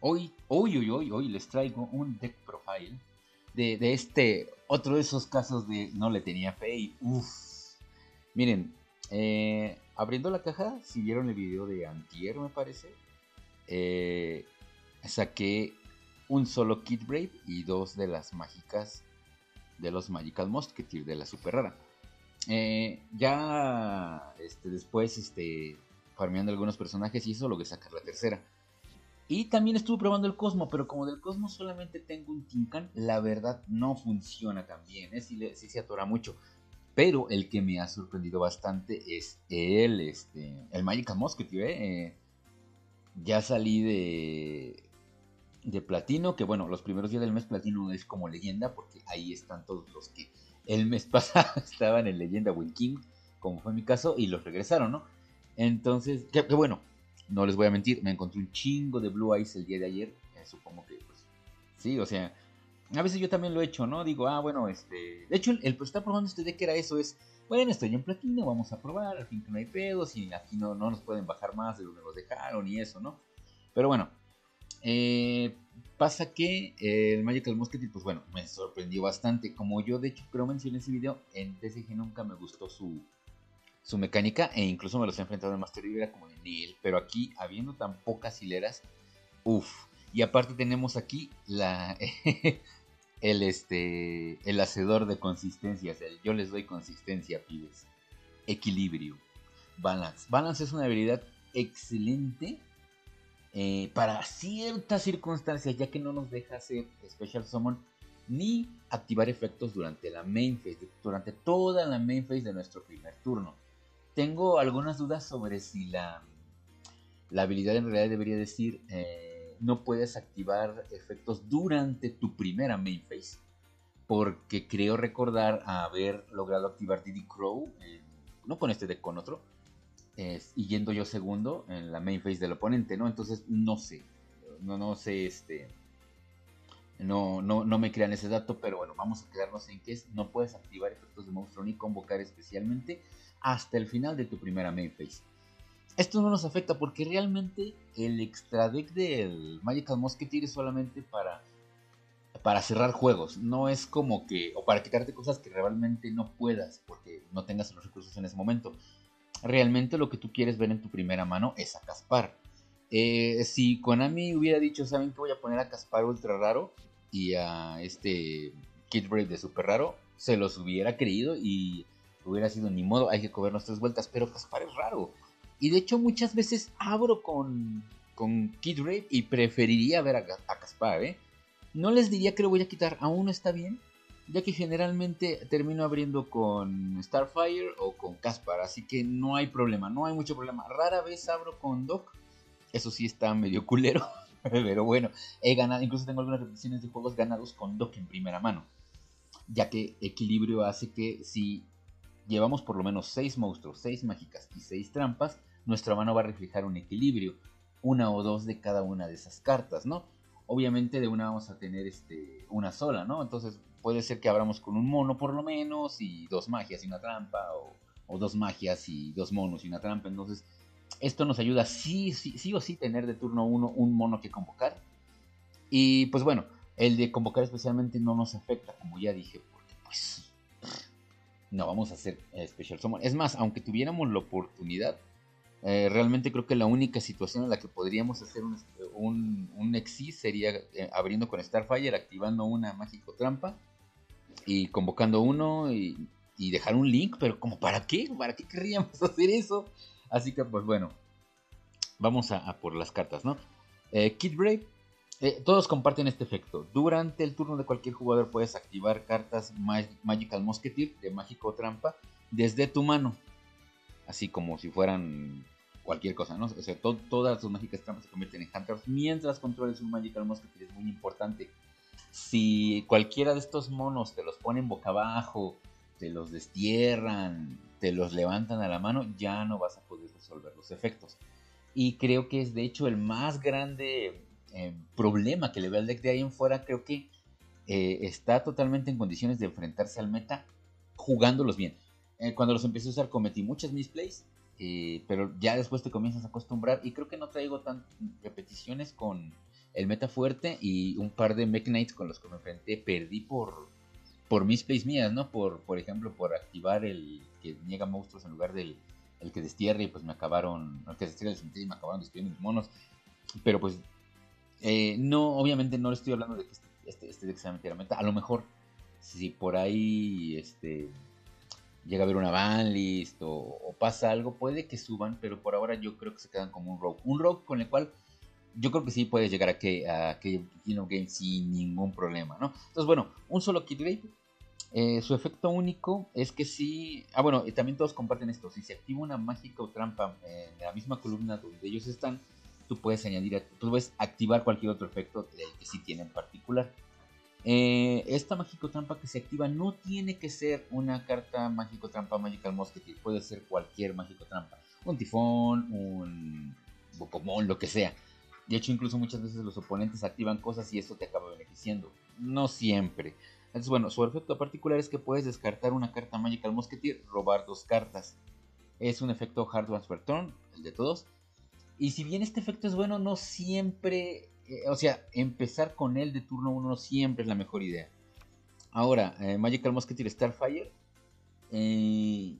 Hoy, hoy, hoy, hoy, hoy les traigo un deck profile de, este, otro de esos casos de no le tenía fe y uff. Miren, eh, abriendo la caja, si vieron el video de Antier, me parece, eh, saqué un solo Kid Brave y dos de las mágicas de los Magical Musketeer de la super rara. Eh, ya este, después, este, farmeando algunos personajes y eso, lo que sacar la tercera. Y también estuve probando el Cosmo, pero como del Cosmo solamente tengo un Tinkan, la verdad no funciona tan bien, ¿eh? sí, se atora mucho. Pero el que me ha sorprendido bastante es el, este, el Musketeer. ¿eh? ¿eh? ya salí de, de platino, que bueno, los primeros días del mes platino es como leyenda, porque ahí están todos los que el mes pasado estaban en leyenda Win King, como fue mi caso, y los regresaron, ¿no? Entonces, que, bueno, no les voy a mentir, me encontré un chingo de Blue Eyes el día de ayer, eh, supongo que, pues, sí, o sea, a veces yo también lo he hecho, ¿no? Digo, ah, bueno, este, de hecho, el, el estar probando este deck era eso, es, bueno, estoy en platino, vamos a probar, al fin que no hay pedos, y aquí no, no nos pueden bajar más de lo que nos dejaron y eso, ¿no? Pero bueno, eh, pasa que eh, el Magical Musketeer, pues bueno, me sorprendió bastante. Como yo, de hecho, creo mencioné ese video, en TCG nunca me gustó su, su mecánica e incluso me los he enfrentado en Master Libera como en Neil. Pero aquí, habiendo tan pocas hileras, uff. Y aparte tenemos aquí la el este el hacedor de consistencias. yo les doy consistencia, pibes. Equilibrio. Balance. Balance es una habilidad excelente eh, para ciertas circunstancias, ya que no nos deja hacer Special Summon ni activar efectos durante la main phase, durante toda la main phase de nuestro primer turno. Tengo algunas dudas sobre si la, la habilidad en realidad debería decir eh, no puedes activar efectos durante tu primera main phase, porque creo recordar haber logrado activar Diddy Crow, no con este deck, con otro, y yendo yo segundo en la main phase del oponente, ¿no? Entonces no sé, no, no sé, este, no, no, no me crean ese dato, pero bueno, vamos a quedarnos en que es, no puedes activar efectos de monstruo ni convocar especialmente hasta el final de tu primera main phase. Esto no nos afecta porque realmente el extra deck del Magical Musketeer es solamente para para cerrar juegos, no es como que o para quitarte cosas que realmente no puedas porque no tengas los recursos en ese momento realmente lo que tú quieres ver en tu primera mano es a Caspar. Eh, si Konami hubiera dicho, ¿saben que voy a poner a Caspar ultra raro y a este Kid Brave de super raro? Se los hubiera creído y hubiera sido ni modo, hay que coger nuestras vueltas, pero Caspar es raro. Y de hecho muchas veces abro con, con Kid Brave y preferiría ver a, a Caspar, ¿eh? No les diría que lo voy a quitar, aún no está bien, ya que generalmente termino abriendo con Starfire o con Caspar, así que no hay problema, no hay mucho problema. Rara vez abro con Doc, eso sí está medio culero, pero bueno, he ganado, incluso tengo algunas repeticiones de juegos ganados con Doc en primera mano, ya que equilibrio hace que si llevamos por lo menos 6 monstruos, 6 mágicas y 6 trampas, nuestra mano va a reflejar un equilibrio, una o dos de cada una de esas cartas, ¿no? Obviamente de una vamos a tener este, una sola, ¿no? Entonces puede ser que abramos con un mono por lo menos y dos magias y una trampa o, dos magias y dos monos y una trampa. Entonces esto nos ayuda sí, sí, sí o sí tener de turno uno un mono que convocar. Y pues bueno, el de convocar especialmente no nos afecta, como ya dije, porque pues no vamos a hacer Special Summon. Es más, aunque tuviéramos la oportunidad, eh, realmente creo que la única situación en la que podríamos hacer un, un, un sería eh, abriendo con Starfire, activando una mágico trampa y convocando uno y, dejar un link, pero como para qué, para qué querríamos hacer eso. Así que pues bueno, vamos a, por las cartas, ¿no? Eh, Kid Brave, todos comparten este efecto. Durante el turno de cualquier jugador puedes activar cartas Magical Musketeer de mágico trampa desde tu mano así como si fueran cualquier cosa, ¿no? O sea, todas sus mágicas trampas se convierten en hunters mientras controles un Magical que es muy importante. Si cualquiera de estos monos te los ponen boca abajo, te los destierran, te los levantan a la mano, ya no vas a poder resolver los efectos. Y creo que es de hecho el más grande eh, problema que le ve al deck de ahí en fuera. Creo que eh, está totalmente en condiciones de enfrentarse al meta jugándolos bien. Eh, cuando los empecé a usar cometí muchas misplays, eh, pero ya después te comienzas a acostumbrar y creo que no traigo tan repeticiones con, el meta fuerte y un par de Mech Knights con los que me enfrenté perdí por, por misplays mías, ¿no? Por, por ejemplo, por activar el que niega monstruos en lugar del el que destierre y pues me acabaron, el que destierra el y me acabaron destruyendo mis monos. Pero pues, eh, no, obviamente no le estoy hablando de que este, este, este sea mentira meta. A lo mejor, si por ahí, este llega a haber una banlist o, o pasa algo, puede que suban, pero por ahora yo creo que se quedan como un rogue. Un rogue con el cual yo creo que sí puedes llegar a que a que Game sin ningún problema, ¿no? Entonces, bueno, un solo Kid. Eh, su efecto único es que si. Ah, bueno, también todos comparten esto. Si se activa una mágica o trampa en la misma columna donde ellos están, tú puedes añadir, tú puedes activar cualquier otro efecto del que sí tiene en particular. Eh, esta mágico trampa que se activa no tiene que ser una carta mágico trampa Magical Musketeer, puede ser cualquier mágico trampa, un tifón, un Pokémon, lo que sea. De hecho, incluso muchas veces los oponentes activan cosas y eso te acaba beneficiando. No siempre. Entonces, bueno, su efecto particular es que puedes descartar una carta Magical Musketeer, robar dos cartas. Es un efecto Hard per Turn, el de todos. Y si bien este efecto es bueno, no siempre eh, o sea, empezar con él de turno 1 siempre es la mejor idea. Ahora, eh, Magical Musketeer Starfire. Eh,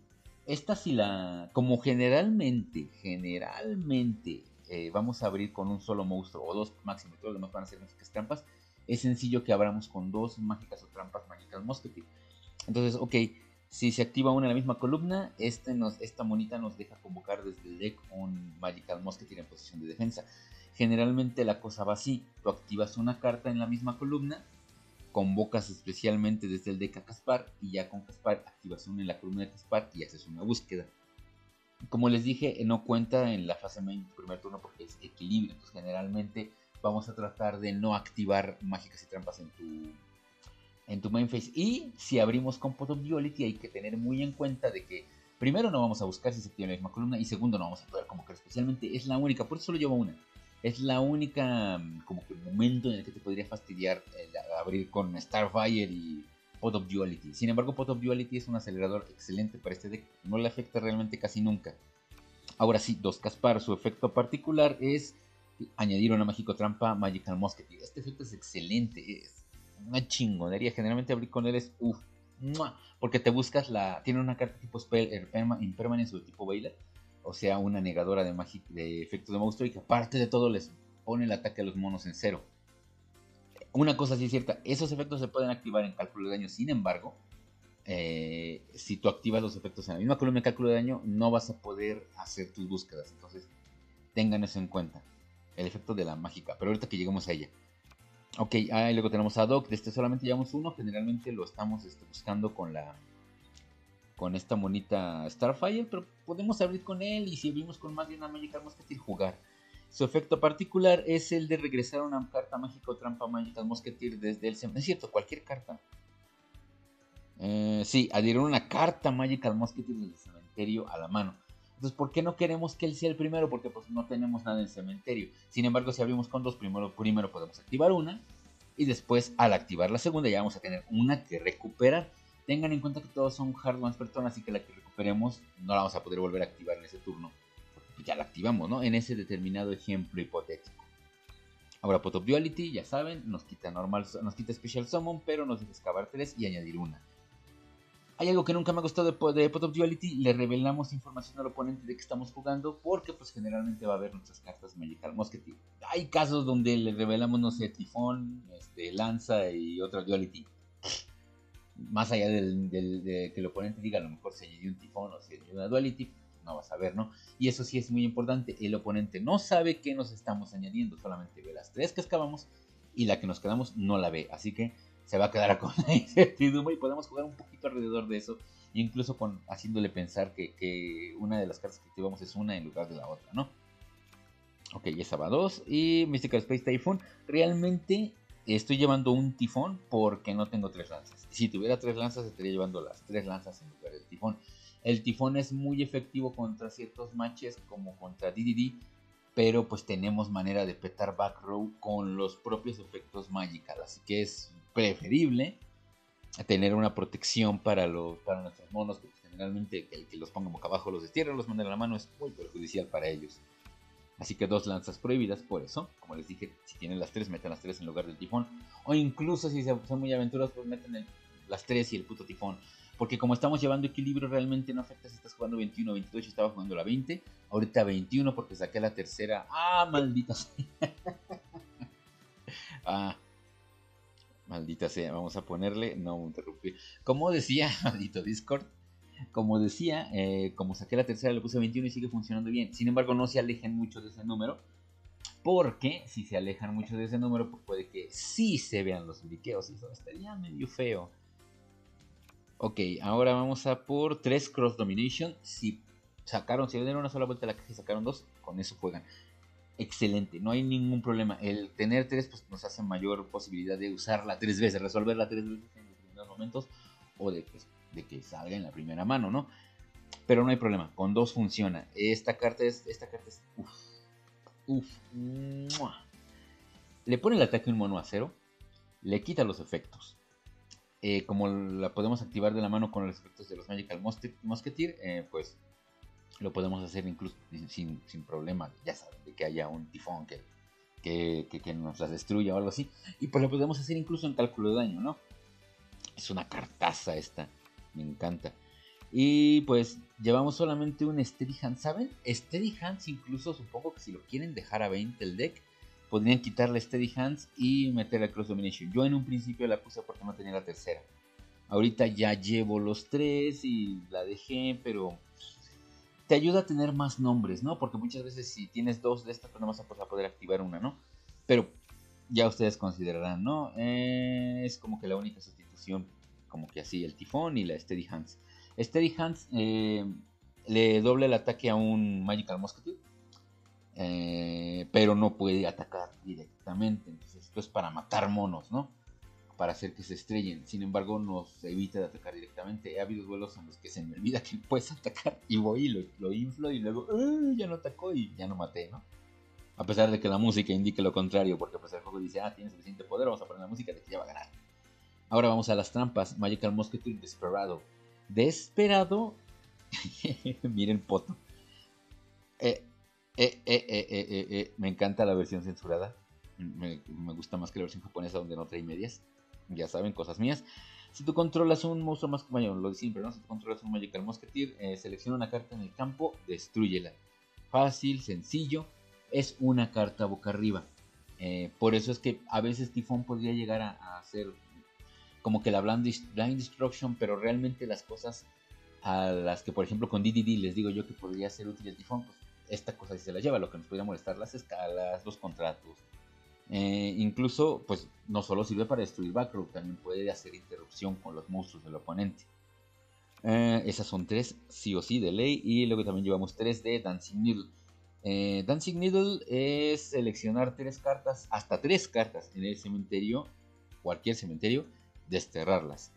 esta sí la. Como generalmente, generalmente vamos a abrir con un solo monstruo o dos máximo, todos los demás van a ser mágicas trampas. Es sencillo que abramos con dos mágicas o trampas Magical Musketeer. Entonces, ok, si se activa una en la misma columna, este esta monita nos deja convocar desde el deck un Magical Musketeer en posición de defensa. Generalmente la cosa va así, tú activas una carta en la misma columna, convocas especialmente desde el deck a Caspar y ya con Caspar activas una en la columna de Caspar y haces una búsqueda. Como les dije, no cuenta en la fase main primer turno porque es equilibrio, entonces generalmente vamos a tratar de no activar mágicas y trampas en tu en tu main phase. Y si abrimos con Pot of Duality hay que tener muy en cuenta de que primero no vamos a buscar si se en la misma columna y segundo no vamos a poder convocar especialmente, es la única, por eso solo llevo una es la única mm, como que momento en el que te podría fastidiar abrir con Starfire y Pot of Duality. Sin embargo, Pot of Duality es un acelerador excelente para este deck, no le afecta realmente casi nunca. Ahora sí, Dos Caspar, su efecto particular es añadir una mágico trampa Magical Musketeer. Este efecto es excelente, es una chingonería. Generalmente abrir con él es uff, porque te buscas la. Tiene una carta tipo Spell Impermanence o tipo Bailer o sea, una negadora de, de efectos de monstruo y que aparte de todo les pone el ataque a los monos en cero. Una cosa sí es cierta, esos efectos se pueden activar en cálculo de daño, sin embargo, eh, si tú activas los efectos en la misma columna de cálculo de daño, no vas a poder hacer tus búsquedas. Entonces, tengan eso en cuenta. El efecto de la mágica. Pero ahorita que lleguemos a ella. Ok, ahí luego tenemos a Doc. De este solamente llevamos uno. Generalmente lo estamos este, buscando con la con esta monita Starfire, pero podemos abrir con él y si abrimos con más de una Magical Musketeer jugar. Su efecto particular es el de regresar una carta mágica o trampa Magical Musketeer desde el cementerio. Es cierto, cualquier carta. Eh, sí, adhieron una carta Magical Musketeer desde el cementerio a la mano. Entonces, ¿por qué no queremos que él sea el primero? Porque pues no tenemos nada en el cementerio. Sin embargo, si abrimos con dos, primero, primero podemos activar una. Y después, al activar la segunda, ya vamos a tener una que recuperar. Tengan en cuenta que todos son hard ones per así que la que recuperemos no la vamos a poder volver a activar en ese turno. Ya la activamos, ¿no? En ese determinado ejemplo hipotético. Ahora, Pot of Duality, ya saben, nos quita normal, nos quita Special Summon, pero nos deja excavar 3 y añadir una. Hay algo que nunca me ha gustado de, Pot of Duality, le revelamos información al oponente de que estamos jugando, porque pues generalmente va a ver nuestras cartas Magical Musketeer. Hay casos donde le revelamos, no sé, Tifón, este, Lanza y otra Duality más allá del, de que el oponente diga a lo mejor se añadió un tifón o se añadió una duality, no vas a ver, ¿no? Y eso sí es muy importante, el oponente no sabe qué nos estamos añadiendo, solamente ve las tres que excavamos y la que nos quedamos no la ve, así que se va a quedar con la incertidumbre y podemos jugar un poquito alrededor de eso, incluso con haciéndole pensar que, que una de las cartas que activamos es una en lugar de la otra, ¿no? Ok, esa va dos. Y Mystical Space Typhoon. Realmente estoy llevando un tifón porque no tengo tres lanzas. Si tuviera tres lanzas, estaría llevando las tres lanzas en lugar del tifón. El tifón es muy efectivo contra ciertos matches como contra DDD, pero pues tenemos manera de petar back row con los propios efectos magical, así que es preferible tener una protección para los para nuestros monos, porque generalmente el que los ponga boca abajo los destierra, los manda a la mano es muy perjudicial para ellos. Así que dos lanzas prohibidas, por eso, como les dije, si tienen las tres, metan las tres en lugar del tifón. O incluso si son muy aventurosos, pues meten las tres y el puto tifón. Porque como estamos llevando equilibrio, realmente no afecta si estás jugando 21 o 22. Yo estaba jugando la 20. Ahorita 21 porque saqué la tercera. ¡Ah, maldita sea! ah, maldita sea. Vamos a ponerle. No, interrumpí. Como decía, maldito Discord. Como decía, eh, como saqué la tercera, le puse 21 y sigue funcionando bien. Sin embargo, no se alejen mucho de ese número. Porque si se alejan mucho de ese número, pues puede que sí se vean los briqueos. Y eso estaría medio feo. Ok, ahora vamos a por 3 Cross Domination. Si sacaron, si dieron una sola vuelta a la caja y sacaron dos, con eso juegan. Excelente, no hay ningún problema. El tener 3 pues, nos hace mayor posibilidad de usarla tres veces, resolverla tres veces en primeros momentos o de, pues, de que salga en la primera mano, ¿no? Pero no hay problema, con dos funciona. Esta carta es, esta carta es, uff, uff, le pone el ataque un mono a cero, le quita los efectos eh, como la podemos activar de la mano con los efectos de los Magical Musketeer, eh, pues lo podemos hacer incluso sin, sin, problema, ya saben, de que haya un tifón que, que, que, nos las destruya o algo así. Y pues lo podemos hacer incluso en cálculo de daño, ¿no? Es una cartaza esta, me encanta. Y pues llevamos solamente un Steady Hand, ¿saben? Steady Hands incluso supongo que si lo quieren dejar a 20 el deck, podrían quitarle Steady Hands y meterle Cross Domination. Yo en un principio la puse porque no tenía la tercera. Ahorita ya llevo los tres y la dejé, pero te ayuda a tener más nombres, ¿no? Porque muchas veces si tienes dos de estas, pues no vas a poder activar una, ¿no? Pero ya ustedes considerarán, ¿no? Eh, es como que la única sustitución, como que así, el tifón y la Steady Hands. Steady Hands eh, le doble el ataque a un Magical Musketeer eh, pero no puede atacar directamente. Entonces esto es para matar monos, ¿no? Para hacer que se estrellen. Sin embargo, nos evita de atacar directamente. Ha habido duelos en los que se me olvida que puedes atacar y voy y lo, inflo y luego ya no atacó y ya no maté, ¿no? A pesar de que la música indique lo contrario, porque pues el juego dice, ah, tiene suficiente poder, vamos a poner la música de que ya va a ganar. Ahora vamos a las trampas. Magical Musketeer Desperado. Desperado. Miren, poto. Eh, eh, eh, eh, me encanta la versión censurada. Me, gusta más que la versión japonesa donde no trae medias. Ya saben, cosas mías. Si tú controlas un monstruo más, bueno, lo de siempre, ¿no? Si tú controlas un Magical Musketeer, selecciona una carta en el campo, destruyela. Fácil, sencillo. Es una carta boca arriba. por eso es que a veces Tifón podría llegar a, hacer como que la blind, destruction, pero realmente las cosas a las que, por ejemplo, con DDD les digo yo que podría ser útil el tifón, pues esta cosa sí se la lleva, lo que nos podría molestar las escalas, los contratos. Eh, incluso, pues no solo sirve para destruir backroom, también puede hacer interrupción con los monstruos del oponente. Eh, esas son tres, sí o sí, de ley. Y luego también llevamos tres de Dancing Needle. Eh, Dancing Needle es seleccionar tres cartas, hasta tres cartas en el cementerio, cualquier cementerio, desterrarlas.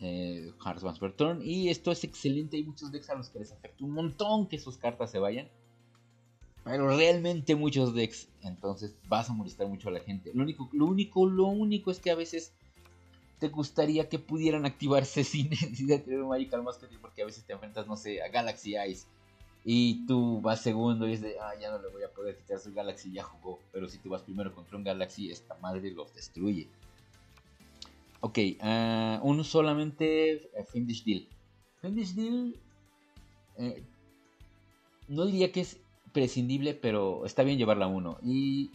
Eh, Hearts turn. Y esto es excelente. Hay muchos decks a los que les afecta un montón que sus cartas se vayan. Pero realmente muchos decks. Entonces vas a molestar mucho a la gente. Lo único, lo único, lo único es que a veces te gustaría que pudieran activarse sin necesidad de tener un Magical Musketeer. Porque a veces te enfrentas, no sé, a Galaxy Ice. Y tú vas segundo y es de, ah, ya no le voy a poder quitar su Galaxy, ya jugó. Pero si tú vas primero contra un Galaxy, esta madre los destruye. Ok, uh, solamente eh, Findish Deal. Findish Deal eh, no diría que es prescindible, pero está bien llevarla a uno. Y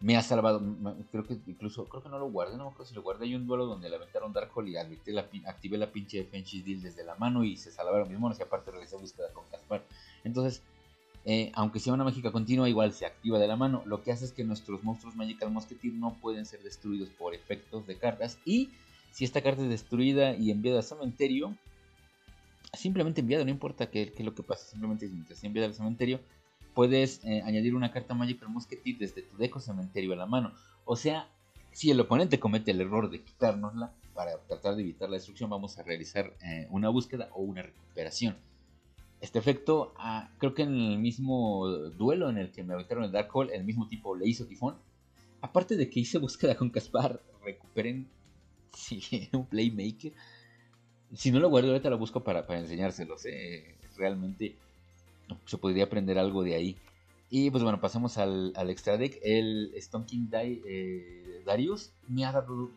me ha salvado. Creo que incluso, creo que no lo guardé, no me acuerdo si lo guardé. Hay un duelo donde le aventaron Darkhold y la, activé la pinche Fenchis Deal desde la mano y se salvaron mis monos. Y aparte realicé búsqueda con Caspar. Entonces, eh, aunque sea una mágica continua, igual se activa de la mano. Lo que hace es que nuestros monstruos Magical Musketeer no pueden ser destruidos por efectos de cartas. Y si esta carta es destruida y enviada al cementerio, simplemente enviada, no importa qué, es lo que pase, simplemente sea enviada al cementerio, puedes eh, añadir una carta Magical Musketeer desde tu deco cementerio a la mano. O sea, si el oponente comete el error de quitárnosla para tratar de evitar la destrucción, vamos a realizar eh, una búsqueda o una recuperación. Este efecto, ah, creo que en el mismo duelo en el que me aventaron el Dark Hole, el mismo tipo le hizo Tifón. Aparte de que hice búsqueda con Caspar, recuperen sí, un Playmaker. Si no lo guardo, ahorita lo busco para, para enseñárselos. Realmente se podría aprender algo de ahí. Y pues bueno, pasemos al, al extra deck. El Stonking eh, Darius me ha dado,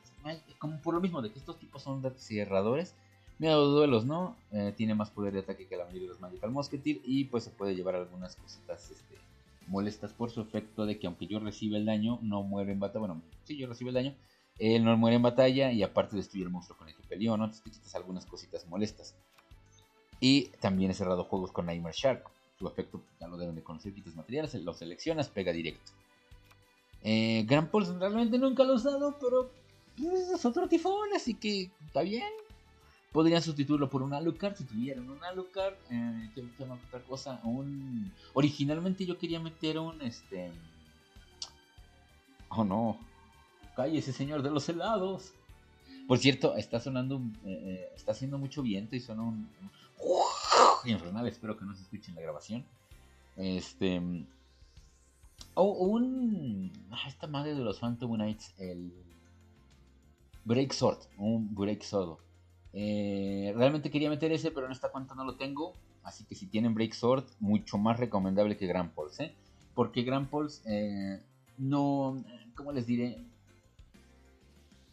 como por lo mismo de que estos tipos son cerradores, me ha dado duelos, ¿no? Eh, tiene más poder de ataque que la mayoría de los Magical Musketeer y pues se puede llevar algunas cositas este, molestas por su efecto de que aunque yo reciba el daño, no muere en batalla. Bueno, si yo recibo el daño, él no muere en batalla y aparte destruye el monstruo con el que peleó, ¿no? Entonces te quitas algunas cositas molestas. Y también he cerrado juegos con Nightmare Shark. Su efecto ya lo deben de conocer, quitas materiales, lo seleccionas, pega directo. Eh, Grand Pulse realmente nunca lo he usado, pero pues, es otro tifón, así que está bien. Podrían sustituirlo por un Alucard si tuvieran un Alucard. Eh, ¿qué, otra cosa? Un... Originalmente yo quería meter un este. Oh no. ese señor de los helados. Por cierto, está sonando. Eh, eh, está haciendo mucho viento y suena un. Infernal, espero que no se escuche en la grabación. Este. O un. Ah, esta madre de los Phantom Knights. El. Break Sword. Un Break Sword eh, realmente quería meter ese, pero en esta cuenta no lo tengo. Así que si tienen Break Sword, mucho más recomendable que Grand Pulse. ¿eh? Porque Grand Pulse eh, no. ¿Cómo les diré?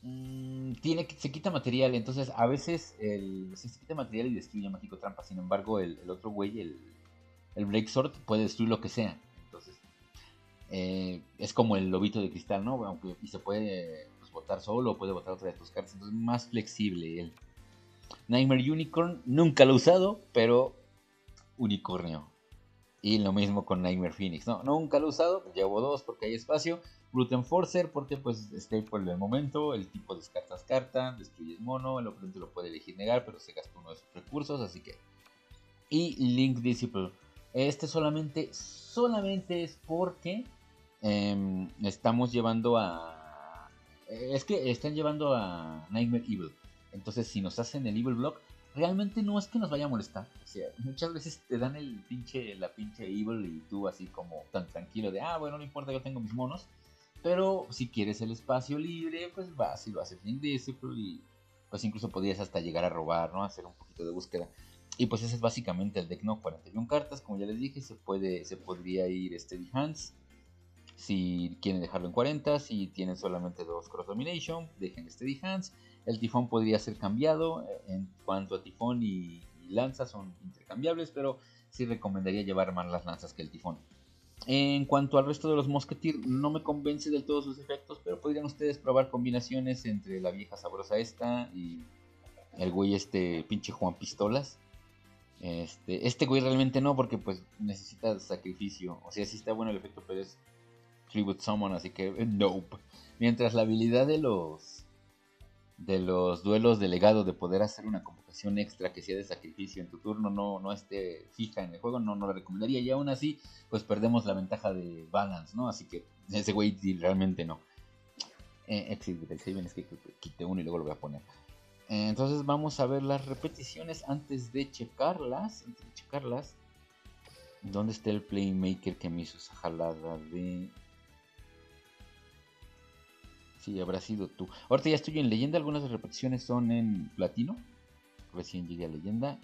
Mm, tiene se quita material. Entonces, a veces el, se quita material y destruye mágico trampa. Sin embargo, el, otro güey, el, el Break Sword, puede destruir lo que sea. Entonces, es como el lobito de cristal, ¿no? Aunque, y se puede pues, botar solo o puede botar otra de tus cartas. Entonces, más flexible él. Nightmare Unicorn nunca lo he usado, pero unicornio. Y lo mismo con Nightmare Phoenix. No, nunca lo he usado, llevo dos porque hay espacio. Brute Enforcer porque pues por el momento. El tipo descartas carta, destruyes mono, el oponente lo puede elegir negar, pero se gasta uno de sus recursos, así que... Y Link Disciple. Este solamente, solamente es porque em, estamos llevando a... Es que están llevando a Nightmare Evil. Entonces, si nos hacen el Evil Block, realmente no es que nos vaya a molestar. O sea, muchas veces te dan el pinche, la pinche Evil y tú así como tan tranquilo de, ah, bueno, no importa, yo tengo mis monos. Pero si quieres el espacio libre, pues vas y lo haces bien Disciple y pues incluso podrías hasta llegar a robar, ¿no? Hacer un poquito de búsqueda. Y pues ese es básicamente el deck, ¿no? 41 cartas, como ya les dije, se puede, se podría ir Steady Hands. Si quieren dejarlo en 40, si tienen solamente dos Cross Domination, dejen Steady Hands. El tifón podría ser cambiado. Eh, en cuanto a tifón y, lanza son intercambiables, pero sí recomendaría llevar más las lanzas que el tifón. En cuanto al resto de los mosquetir, no me convence del todo sus efectos, pero podrían ustedes probar combinaciones entre la vieja sabrosa esta y el güey este pinche Juan Pistolas. Este, este güey realmente no, porque pues necesita sacrificio. O sea, sí está bueno el efecto, pero es Tribute Summon, así que eh, nope. Mientras la habilidad de los de los duelos de legado de poder hacer una extra que sea de sacrificio en tu turno no, no esté fija en el juego, no, no lo recomendaría. Y aún así, pues perdemos la ventaja de balance, ¿no? Así que ese güey realmente no. Eh, exit es que quite uno y luego lo voy a poner. Eh, entonces vamos a ver las repeticiones antes de checarlas. Antes de checarlas. ¿Dónde está el Playmaker que me hizo esa jalada de Sí, habrá sido tú. Ahorita ya estoy en leyenda, algunas repeticiones son en platino. Recién llegué a leyenda.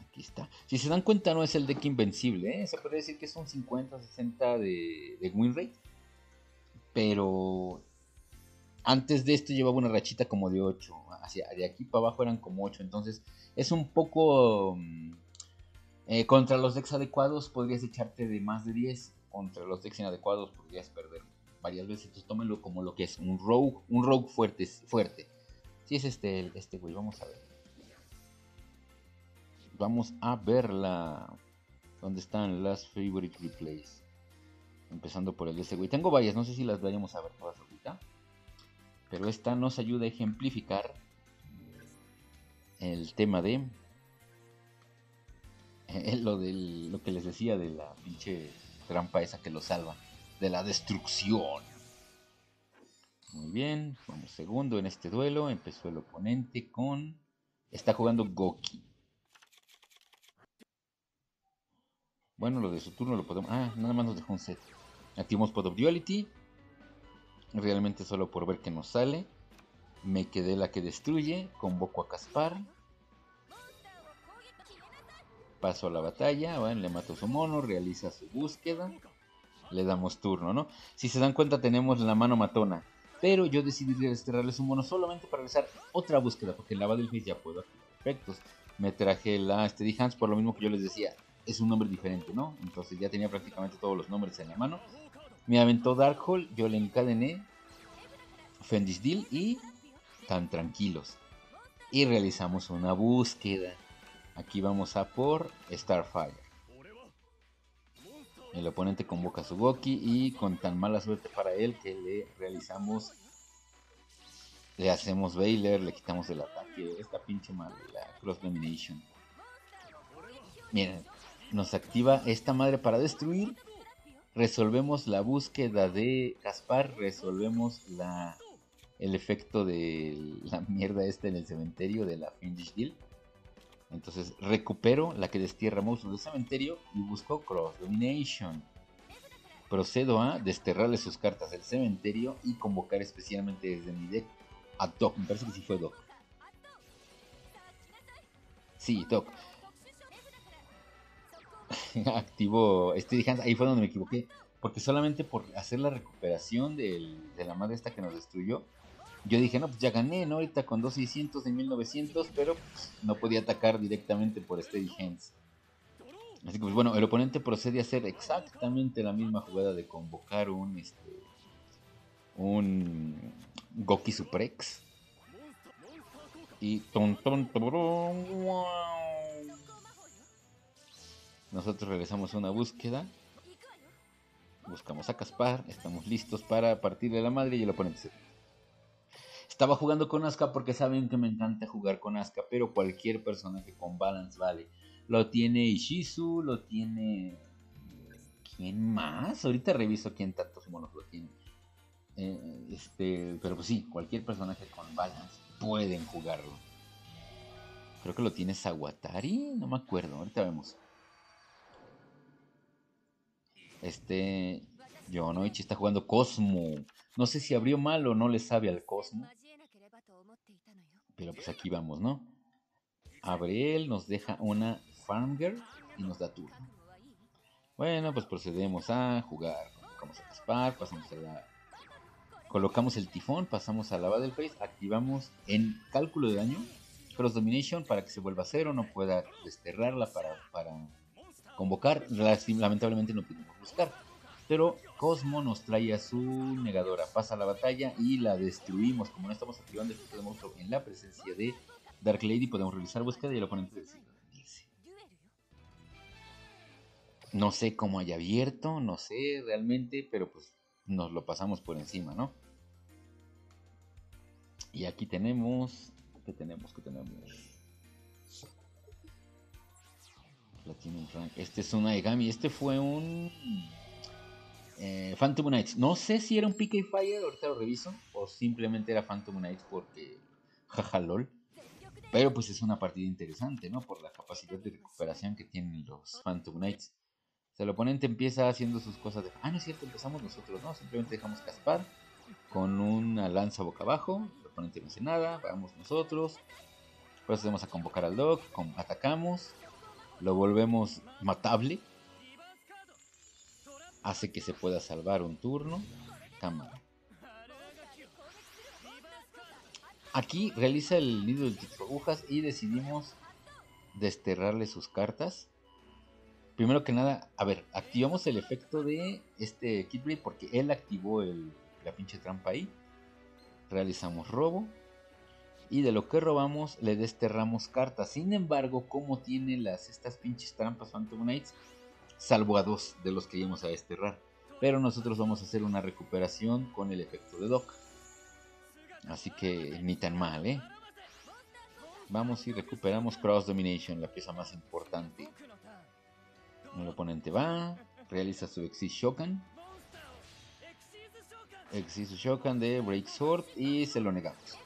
Aquí está. Si se dan cuenta, no es el deck invencible. ¿eh? Se puede decir que son 50, 60 de, de win rate. Pero antes de esto llevaba una rachita como de 8. Hacia, de aquí para abajo eran como 8. Entonces es un poco... Mm, eh, contra los decks adecuados podrías echarte de más de 10. Contra los decks inadecuados podrías perder varias veces, entonces tómenlo como lo que es, un rogue, un rogue fuerte, fuerte. Si es este, este güey, vamos a ver. Vamos a verla. ¿Dónde están las favorite replays? Empezando por el de este güey. Tengo varias, no sé si las vayamos a ver todas ahorita. Pero esta nos ayuda a ejemplificar el tema de lo, del, lo que les decía de la pinche trampa esa que lo salva de la destrucción. Muy bien, vamos segundo en este duelo. Empezó el oponente con... Está jugando Goki. Bueno, lo de su turno lo podemos... Ah, nada más nos dejó un set. Activamos Pod of Duality. Realmente solo por ver que nos sale. Me quedé la que destruye. Convoco a Caspar. Paso a la batalla, bueno, le mato su mono, realiza su búsqueda, le damos turno, ¿no? Si se dan cuenta tenemos la mano matona, pero yo decidí desterrarle su mono solamente para realizar otra búsqueda, porque en la Battlefield ya puedo activar efectos. Me traje la Steady Hands por lo mismo que yo les decía, es un nombre diferente, ¿no? Entonces ya tenía prácticamente todos los nombres en la mano. Me aventó Darkhold, yo le encadené Fendisdil y tan tranquilos. Y realizamos una búsqueda. Aquí vamos a por Starfire. El oponente convoca a su Goki y con tan mala suerte para él que le realizamos, le hacemos Baylor, le quitamos el ataque. Esta pinche madre, la Cross Domination. Miren, nos activa esta madre para destruir. Resolvemos la búsqueda de Caspar, resolvemos el efecto de la mierda esta en el cementerio de la Fiendish Deal. Entonces recupero la que destierra monstruos del cementerio y busco Cross Domination. Procedo a desterrarle sus cartas del cementerio y convocar especialmente desde mi deck a Doc. Me parece que sí fue Doc. Sí, Doc. Activo este Ahí fue donde me equivoqué. Porque solamente por hacer la recuperación de la madre esta que nos destruyó, yo dije, no, pues ya gané, ¿no? Ahorita con 2600 en 1900, pero pues, no podía atacar directamente por Steady Hands. Así que, pues bueno, el oponente procede a hacer exactamente la misma jugada de convocar un, este, un Goki Suprex. Y ton, ton, wow. Nosotros regresamos a una búsqueda. Buscamos a Caspar. Estamos listos para partir de la madre y el oponente se estaba jugando con Asuka porque saben que me encanta jugar con Asuka, pero cualquier personaje con balance vale. Lo tiene Ishizu, lo tiene... ¿Quién más? Ahorita reviso quién tantos monos lo tiene. Eh, este, pero pues sí, cualquier personaje con balance pueden jugarlo. Creo que lo tiene Sawatari, no me acuerdo, ahorita vemos. Este, Yonoichi está jugando Cosmo. No sé si abrió mal o no le sabe al Cosmo. Pero pues aquí vamos, ¿no? Abril nos deja una Farmgirl y nos da turno. Bueno, pues procedemos a jugar. Vamos a Caspar, pasamos a la... Colocamos el tifón, pasamos a la Face, activamos en cálculo de daño Cross Domination para que se vuelva a cero, no pueda desterrarla para, para convocar. Lamentablemente no pudimos buscar. Pero Cosmo nos trae a su negadora, pasa la batalla y la destruimos. Como no estamos activando el de monstruo en la presencia de Dark Lady, podemos realizar búsqueda y el oponente decide No sé cómo haya abierto, no sé realmente, pero pues nos lo pasamos por encima, ¿no? Y aquí tenemos. ¿Qué tenemos? ¿Qué tenemos? Este es un Aegami. Este fue un eh, Phantom Knights. No sé si era un PK Fire, ahorita lo reviso. O simplemente era Phantom Knights porque jaja lol. Pero pues es una partida interesante, ¿no? Por la capacidad de recuperación que tienen los Phantom Knights. O sea, el oponente empieza haciendo sus cosas de... Ah, no es cierto, empezamos nosotros, ¿no? Simplemente dejamos Caspar con una lanza boca abajo. El oponente no hace nada, vamos nosotros. Procedemos a convocar al dog, atacamos, lo volvemos matable hace que se pueda salvar un turno. Cámara. Aquí realiza el nido de agujas y decidimos desterrarle sus cartas. Primero que nada, a ver, activamos el efecto de este Kid porque él activó la pinche trampa ahí. Realizamos robo. Y de lo que robamos le desterramos cartas. Sin embargo, como tiene las estas pinches trampas Phantom Knights, salvo a dos de los que íbamos a desterrar. Pero nosotros vamos a hacer una recuperación con el efecto de Doc. Así que ni tan mal, ¿eh? Vamos y recuperamos Cross Domination, la pieza más importante. El oponente va, realiza su Exis Shokan. Exis Shokan de Break Sword y se lo negamos.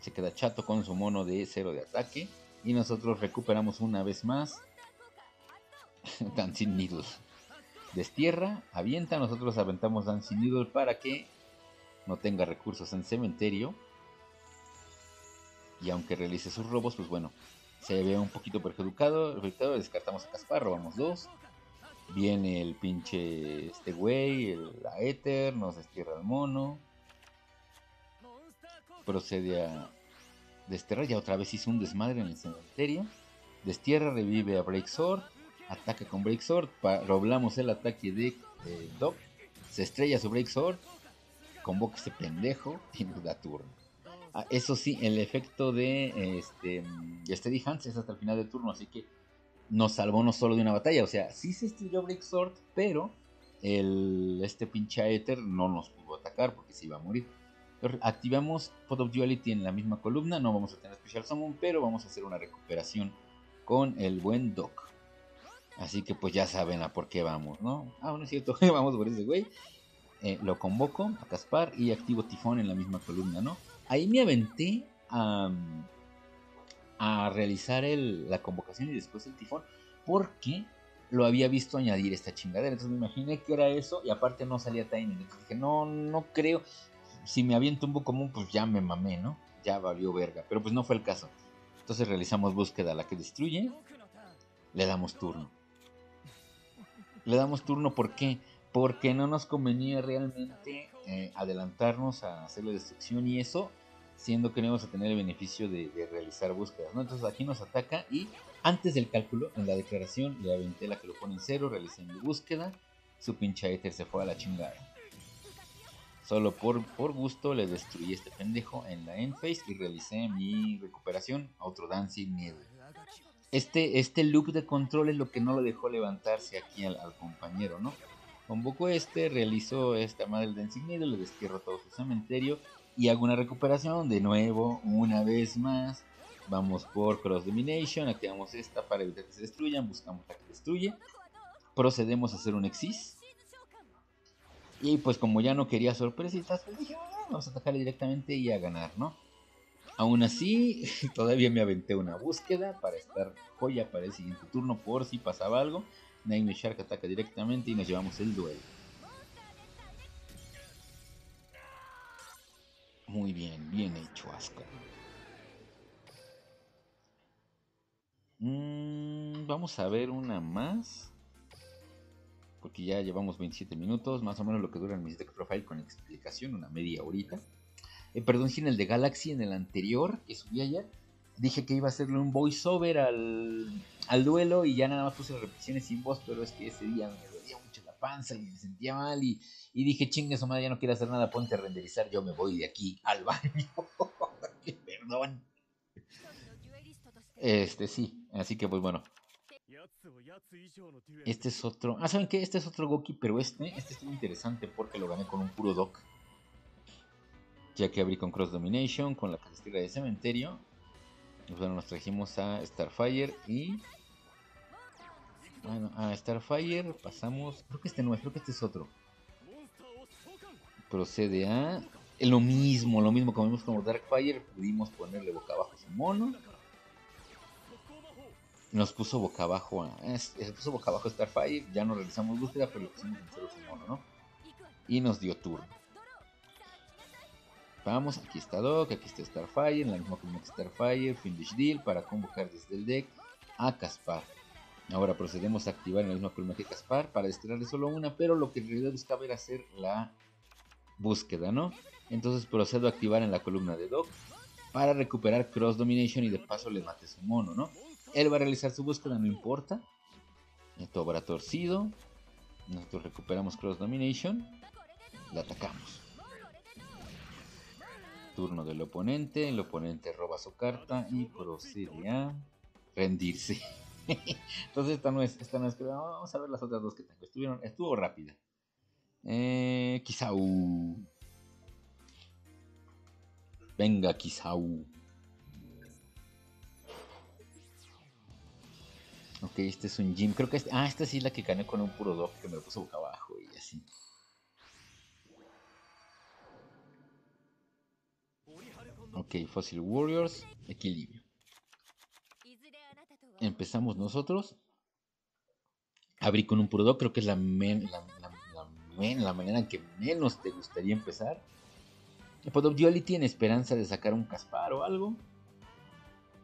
Se queda chato con su mono de cero de ataque. Y nosotros recuperamos una vez más Dancing Needle. Destierra, avienta, nosotros aventamos Dancing Needle para que no tenga recursos en cementerio. Y aunque realice sus robos, pues bueno, se ve un poquito perjudicado, descartamos a Caspar, robamos dos. Viene el pinche este güey, el Aether, nos destierra el mono. Procede a desterrar, ya otra vez hizo un desmadre en el cementerio. Destierra, revive a Breaksword, ataca con Breaksword, roblamos el ataque de Doc, se estrella su Breaksword, convoca a este pendejo y nos da turno. Ah, eso sí, el efecto de este Steady es hasta el final del turno, así que nos salvó no solo de una batalla, o sea, sí se estrelló Breaksword, pero el, este pinche Aether no nos pudo atacar porque se iba a morir. Activamos Pot of Duality en la misma columna, no vamos a tener Special Summon, pero vamos a hacer una recuperación con el buen Doc. Así que pues ya saben a por qué vamos, ¿no? Ah, bueno, es cierto, vamos por ese güey. Eh, lo convoco a Caspar y activo Tifón en la misma columna, ¿no? Ahí me aventé a, a realizar la convocación y después el Tifón porque lo había visto añadir esta chingadera. Entonces me imaginé que era eso y aparte no salía timing. Dije, no, no creo. Si me aviento un común, pues ya me mamé, ¿no? Ya valió verga. Pero pues no fue el caso. Entonces realizamos búsqueda a la que destruye. Le damos turno. Le damos turno, ¿por qué? Porque no nos convenía realmente eh, adelantarnos a hacerle destrucción y eso, siendo que no íbamos a tener el beneficio de, realizar búsquedas, ¿no? Entonces aquí nos ataca y antes del cálculo, en la declaración, le aventé la que lo pone en cero, realicé mi búsqueda, su pinche Ether se fue a la chingada. Solo por, por gusto le destruí este pendejo en la end phase y realicé mi recuperación a otro Dancing Miedo este, este loop de control es lo que no lo dejó levantarse aquí al, compañero, ¿no? Convocó este, realizó esta madre del insignia, le destierro todo su cementerio y hago una recuperación de nuevo, una vez más. Vamos por Cross Domination, activamos esta para evitar que se destruyan, buscamos la que destruye. Procedemos a hacer un Exis. Y pues como ya no quería sorpresitas, pues dije, vamos a atacarle directamente y a ganar, ¿no? Aún así, todavía me aventé una búsqueda para estar joya para el siguiente turno por si pasaba algo. Nightmare Shark ataca directamente y nos llevamos el duelo. Muy bien, bien hecho, Asuka. Mm, vamos a ver una más. Porque ya llevamos 27 minutos, más o menos lo que dura mis deck profile con explicación, una media horita. Eh, perdón, si en el de Galaxy, en el anterior que subí ayer, dije que iba a hacerle un voiceover al, al duelo y ya nada más puse repeticiones sin voz, pero es que ese día me dolía mucho la panza y me sentía mal y, dije, chingue su madre, ya no quiero hacer nada, ponte a renderizar, yo me voy de aquí al baño. Perdón. Este sí, así que pues bueno. Este es otro. Ah, ¿saben qué? Este es otro Goki, pero este, este es muy interesante porque lo gané con un puro doc ya que abrí con Cross Domination, con la castillo de cementerio. Bueno, nos trajimos a Starfire y... Bueno, a Starfire pasamos... Creo que este no es, creo que este es otro. Procede a... Lo mismo, lo mismo como vimos como Darkfire, pudimos ponerle boca abajo a su mono. Nos puso boca abajo a... puso boca abajo Starfire, ya no realizamos búsqueda, pero le pusimos en cero mono, ¿no? Y nos dio turno. Vamos, aquí está Doc, aquí está Starfire, en la misma que Starfire, Finish Deal para convocar desde el deck a Caspar. Ahora procedemos a activar en la misma columna que Caspar para desterrarle solo una, pero lo que en realidad buscaba era hacer la búsqueda, ¿no? Entonces procedo a activar en la columna de Doc para recuperar Cross Domination y de paso le mate su mono, ¿no? Él va a realizar su búsqueda, no importa. Esto habrá torcido. Nosotros recuperamos Cross Domination. Le atacamos turno del oponente, el oponente roba su carta y procede a rendirse. Entonces esta no es, esta no es, vamos a ver las otras dos que tengo. Estuvieron, estuvo rápida. Eh. Venga, Kisau. Ok, este es un gym. Creo que este, ah, esta sí es la que gané con un puro dog que me puso boca abajo y así. Ok, Fossil Warriors, equilibrio. Empezamos nosotros. Abrí con un puro creo que es la, la, manera en que menos te gustaría empezar. Pod of Duality en esperanza de sacar un Caspar o algo.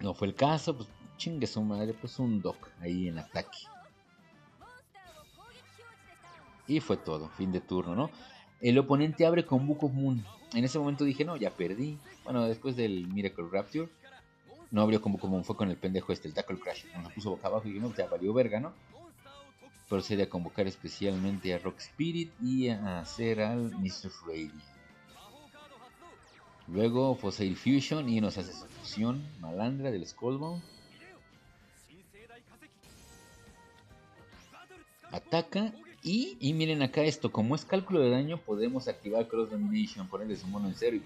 No fue el caso, pues Chingue su madre, pues un doc ahí en ataque. Y fue todo, fin de turno, ¿no? El oponente abre con Book of Moon. En ese momento dije, no, ya perdí. Bueno, después del Miracle Rapture, no abrió como, como fue con el pendejo este, el Tackle Crash. Nos puso boca abajo y no, ya valió verga, ¿no? Procede a convocar especialmente a Rock Spirit y a hacer al Mr. Freddy. Luego Fossil Fusion y nos hace su fusión malandra del Skullbone. Ataca y, y, miren acá esto, como es cálculo de daño podemos activar Cross Domination, ponerle su mono en cero y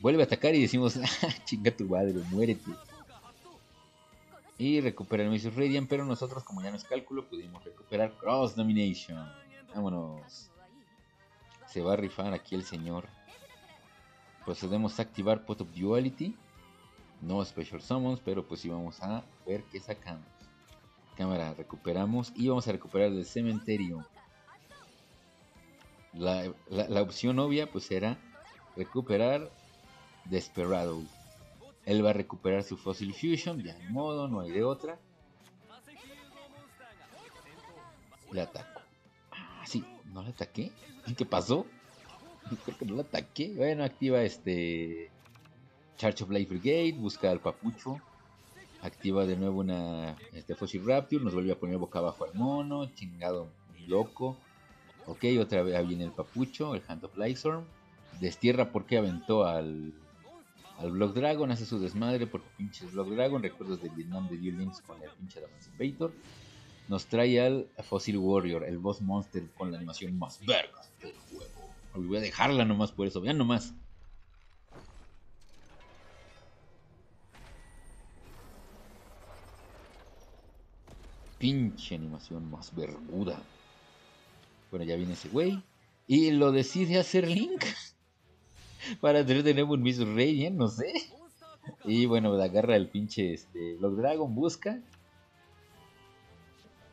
Vuelve a atacar y decimos, ah, chinga tu madre, muérete. Y recupera el Mrs. Radiant, pero nosotros como ya no es cálculo pudimos recuperar Cross Domination. Vámonos. Se va a rifar aquí el señor. Procedemos a activar Pot of Duality. No Special Summons, pero pues sí vamos a ver qué sacamos. Cámara, recuperamos y vamos a recuperar del cementerio. La, la opción obvia pues era recuperar Desperado. Él va a recuperar su Fossil Fusion, ya de modo, no hay de otra. Le ataco. Ah, sí, no le ataqué. ¿Qué pasó? Creo que no le ataqué. Bueno, activa este. Charge of Life Brigade, busca al papucho. Activa de nuevo una este Fossil Rapture, nos vuelve a poner boca abajo al mono, chingado loco. Ok, otra vez viene el papucho, el Hand of Lightstorm. Destierra porque aventó al al Block Dragon, hace su desmadre porque pinches Block Dragon, recuerdos de Vietnam de Duel con el pinche Invader. Nos trae al Fossil Warrior, el boss monster con la animación más verga del juego. Voy a dejarla nomás por eso, vean nomás. Pinche animación más verguda. Bueno, ya viene ese güey. Y lo decide hacer Link. para tener un Miss Radiant, no sé. Y bueno, agarra el pinche este, Block Dragon, busca.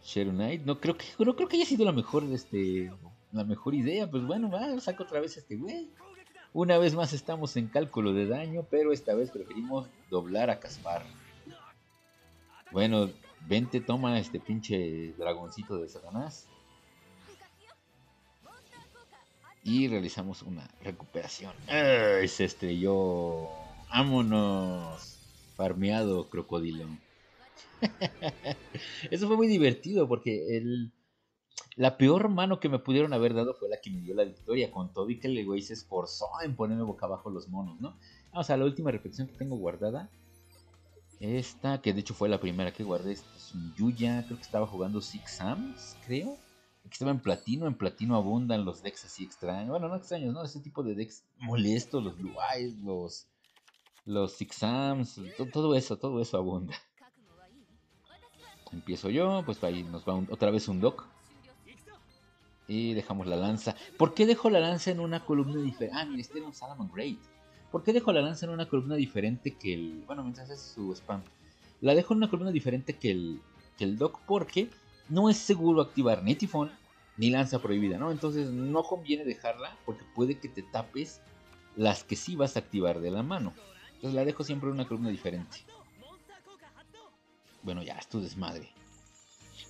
Shadow Knight, no creo que no creo que haya sido la mejor este la mejor idea, pues bueno, va, saca otra vez este güey. Una vez más estamos en cálculo de daño, pero esta vez preferimos doblar a Caspar. Bueno, vente, toma este pinche dragoncito de Satanás. y realizamos una recuperación. ¡Ay! Se estrelló. ¡Vámonos! Farmeado crocodilo. Eso fue muy divertido porque el, la peor mano que me pudieron haber dado fue la que me dio la victoria. Con todo y que el güey se esforzó en ponerme boca abajo los monos, ¿no? Vamos a la última reflexión que tengo guardada. Esta, que de hecho fue la primera que guardé, es un Yuya. Creo que estaba jugando Six Sams, creo que estaba en platino, en platino abundan los decks así extraños, bueno, no extraños, ¿no? Ese tipo de decks molestos, los Blue Eyes, los, los Exams, todo, eso, todo eso abunda. Empiezo yo, pues ahí nos va otra vez un dock. Y dejamos la lanza. ¿Por qué dejo la lanza en una columna diferente? Ah, mira, este era un Salomon Great. ¿Por qué dejo la lanza en una columna diferente que el... Bueno, mientras hace su spam. La dejo en una columna diferente que el, que el dock porque no es seguro activar ni tifón ni lanza prohibida, ¿no? Entonces no conviene dejarla porque puede que te tapes las que sí vas a activar de la mano. Entonces la dejo siempre en una columna diferente. Bueno, ya, es tu desmadre.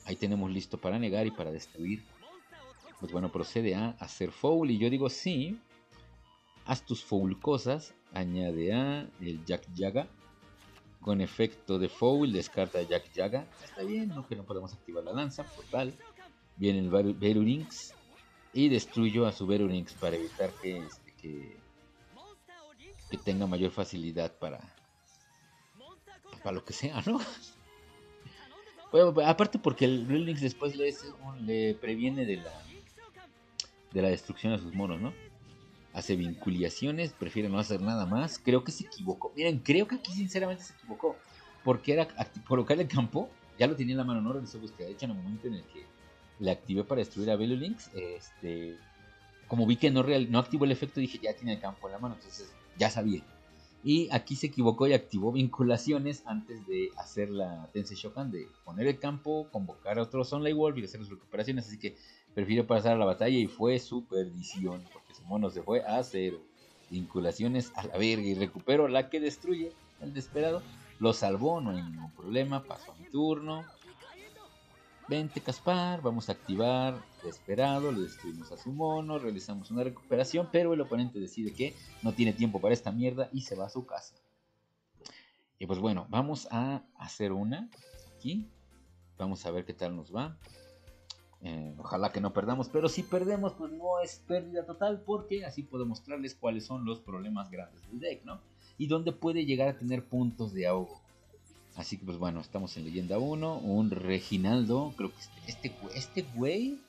Ahí tenemos listo para negar y para destruir. Pues bueno, procede a hacer foul. Y yo digo, sí, haz tus foul cosas. Añade a el Jack Yaga. Con efecto de foul, descarta Jack Yaga. Está bien, no que no podemos activar la lanza, pues tal. Viene el Verurinx y destruyo a su Verurinx para evitar que, este, que, que tenga mayor facilidad para, para lo que sea, ¿no? Bueno, aparte porque el Verurinx después le, le previene de la, de la destrucción a sus monos, ¿no? Hace vinculaciones, prefiere no hacer nada más. Creo que se equivocó. Miren, creo que aquí sinceramente se equivocó. Porque era colocar el campo, ya lo tenía en la mano, no realizó búsqueda. De hecho, en el momento en el que le activé para destruir a Velulinx, este, como vi que no, real, no activó el efecto, dije, ya tiene el campo en la mano, entonces ya sabía. Y aquí se equivocó y activó vinculaciones antes de hacer la Tensei Shokan, de poner el campo, convocar a otro Sunlight Wolf y hacer las recuperaciones. Así que prefiero pasar a la batalla y fue su perdición, mono se fue a cero. Vinculaciones a la verga y recupero la que destruye el desesperado Lo salvó, no hay ningún problema. Pasó mi turno. Vente, Caspar. Vamos a activar Desesperado. Le destruimos a su mono. Realizamos una recuperación. Pero el oponente decide que no tiene tiempo para esta mierda y se va a su casa. Y pues bueno, vamos a hacer una aquí. Vamos a ver qué tal nos va. Eh, ojalá que no perdamos, pero si perdemos, pues no es pérdida total, porque así puedo mostrarles cuáles son los problemas grandes del deck, ¿no? Y dónde puede llegar a tener puntos de ahogo. Así que, pues bueno, estamos en Leyenda 1. Un Reginaldo, creo que este, este, este güey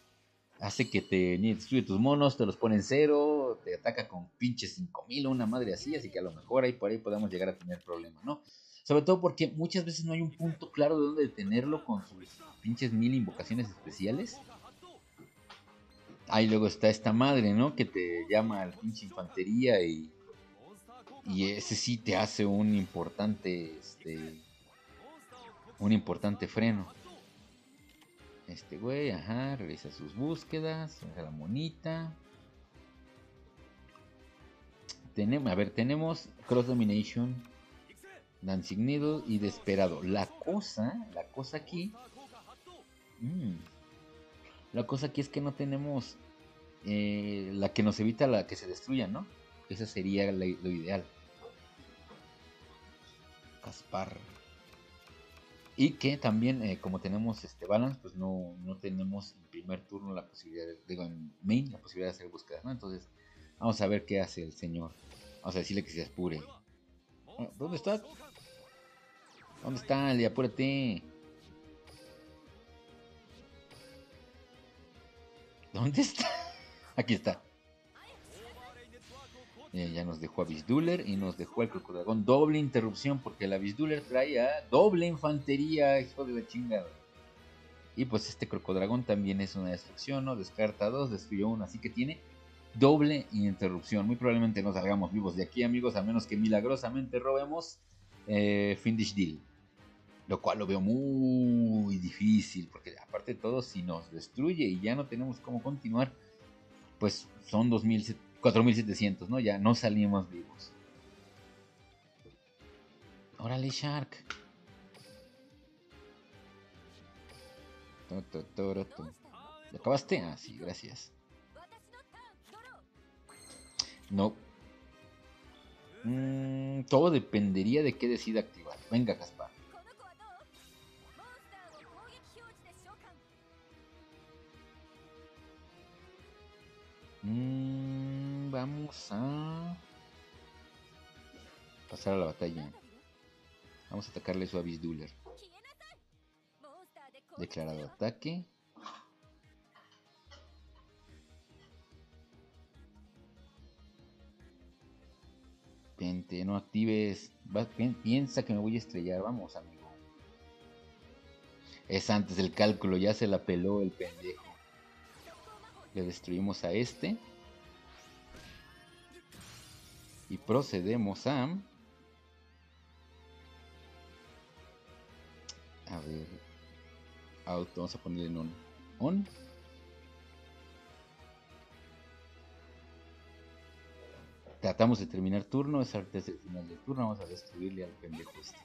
hace que te destruye tus monos, te los pone en cero, te ataca con pinches 5000 o una madre así, así que a lo mejor ahí por ahí podemos llegar a tener problemas, ¿no? Sobre todo porque muchas veces no hay un punto claro de dónde detenerlo con sus pinches mil invocaciones especiales. Ahí luego está esta madre, ¿no? Que te llama al pinche infantería y. Y ese sí te hace un importante. Este. Un importante freno. Este güey, ajá, realiza sus búsquedas. La monita. Tenemos, a ver, tenemos Cross Domination Dancing Needle y Desperado. La cosa, la cosa aquí. Mm, la cosa aquí es que no tenemos eh, la que nos evita la que se destruya, ¿no? Esa sería lo ideal. Caspar. Y que también, eh, como tenemos este balance, pues no, no tenemos en primer turno la posibilidad, de, digo, en main, la posibilidad de hacer búsquedas, ¿no? Entonces, vamos a ver qué hace el señor. Vamos a decirle que se apure. ¿Dónde está? ¿Dónde está? El apúrate. ¿Dónde está? Aquí está. Ya nos dejó a Bisduller y nos dejó al Crocodragón. Doble interrupción porque la Bisduller trae doble infantería, hijo de la chingada. Y pues este Crocodragón también es una destrucción, ¿no? Descarta dos, destruyó uno, así que tiene doble interrupción. Muy probablemente no salgamos vivos de aquí, amigos, a menos que milagrosamente robemos eh, Findish Deal. Lo cual lo veo muy difícil, porque aparte de todo, si nos destruye y ya no tenemos cómo continuar, pues son 4700, ¿no? Ya no salimos vivos. Órale, Shark. ¿Lo acabaste? Ah, sí, gracias. No. Mm, todo dependería de qué decida activar. Venga, Gaspar. Vamos a pasar a la batalla. Vamos a atacarle su Abyss Dueler. Declarado ataque. Pente, no actives. piensa que me voy a estrellar. Vamos, amigo. Es antes del cálculo, ya se la peló el pendejo. Le destruimos a este. Y procedemos a... A ver. Auto, vamos a ponerle en on. Tratamos de terminar turno, es antes del final del turno, vamos a destruirle al pendejo este.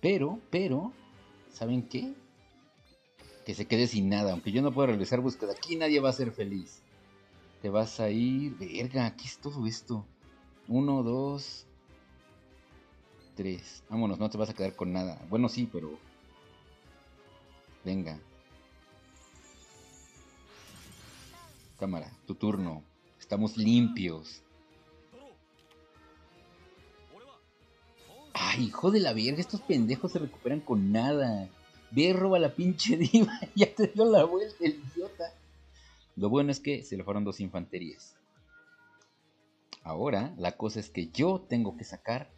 Pero, pero, ¿saben qué? Que se quede sin nada. Aunque yo no pueda regresar búsqueda. Aquí nadie va a ser feliz. Te vas a ir. Verga, ¿qué es todo esto? Uno, dos, tres. Vámonos, no te vas a quedar con nada. Bueno, sí, pero. Venga. Cámara, tu turno. Estamos limpios. Ay, hijo de la verga, estos pendejos se recuperan con nada. Ve, roba la pinche diva. ya te dio la vuelta, el idiota. Lo bueno es que se le fueron dos infanterías. Ahora, la cosa es que yo tengo que sacar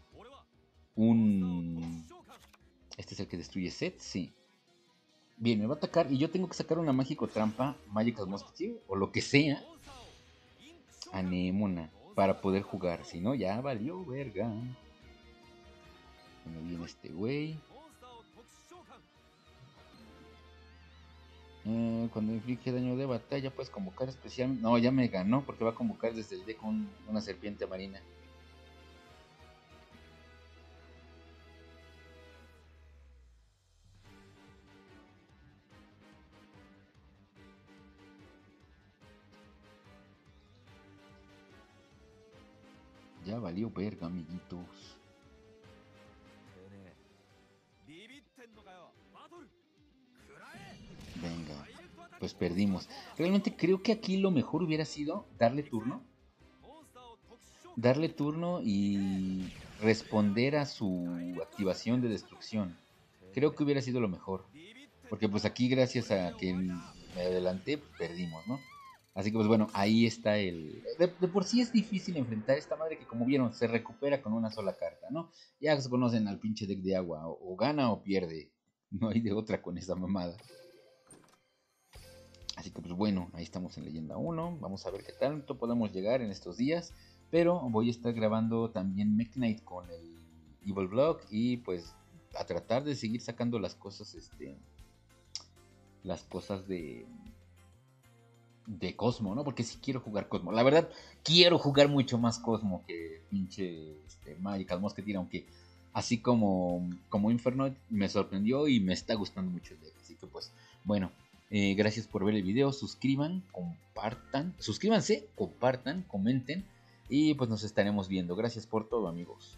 un... Este es el que destruye set, sí. Bien, me va a atacar y yo tengo que sacar una mágico trampa, Magical Musketeer, o lo que sea. Anémona, para poder jugar. Si no, ya valió, verga. Me viene este güey. Eh, cuando inflige daño de batalla, puedes convocar especial. No, ya me ganó porque va a convocar desde el D con una serpiente marina. Ya valió verga, amiguitos. Venga, pues perdimos. Realmente creo que aquí lo mejor hubiera sido darle turno. Darle turno y responder a su activación de destrucción. Creo que hubiera sido lo mejor. Porque pues aquí gracias a que me adelanté, perdimos, ¿no? Así que pues bueno, ahí está el... De, por sí es difícil enfrentar a esta madre que como vieron se recupera con una sola carta, ¿no? Ya se conocen al pinche deck de agua, o, gana o pierde. No hay de otra con esa mamada. Así que pues bueno, ahí estamos en Leyenda 1. Vamos a ver qué tanto podemos llegar en estos días. Pero voy a estar grabando también Mech con el Evil Block y pues a tratar de seguir sacando las cosas, este... Las cosas de de Cosmo, ¿no? Porque sí quiero jugar Cosmo. La verdad, quiero jugar mucho más Cosmo que pinche este, Magical Musketeer, aunque así como, como Inferno me sorprendió y me está gustando mucho el deck. Así que pues, bueno, eh, gracias por ver el video, suscriban, compartan, suscríbanse, compartan, comenten y pues nos estaremos viendo. Gracias por todo amigos.